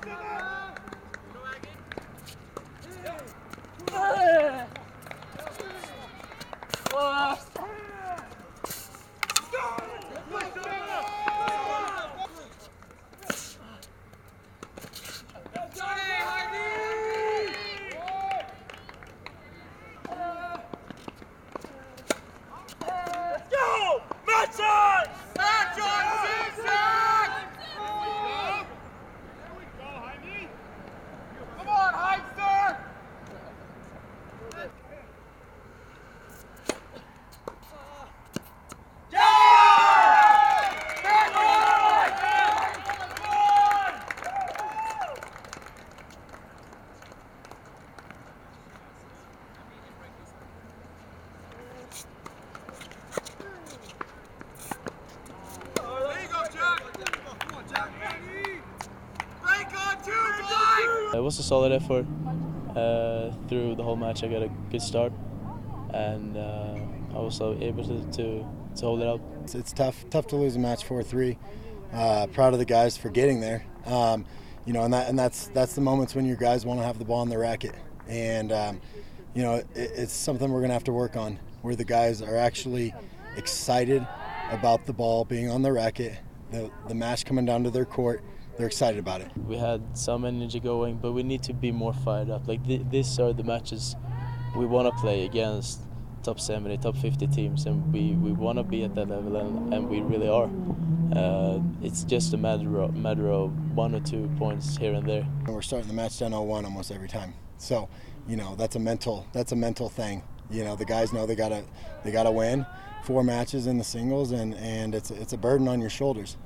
Come on. It was a solid effort. Uh, through the whole match, I got a good start, and uh, I was able to, to, to hold it up. It's, it's tough, tough to lose a match 4-3. Uh, proud of the guys for getting there. Um, you know, and that and that's that's the moments when your guys want to have the ball in the racket, and um, you know, it, it's something we're going to have to work on, where the guys are actually excited about the ball being on the racket, the the match coming down to their court. They're excited about it. We had some energy going, but we need to be more fired up. Like th- these are the matches we want to play against top 70, top 50 teams, and we, we want to be at that level, and, and we really are. Uh, it's just a matter of, matter of one or two points here and there. And we're starting the match down 0-1 almost every time. So, you know, that's a mental that's a mental thing. You know, the guys know they gotta they gotta win four matches in the singles, and and it's it's a burden on your shoulders.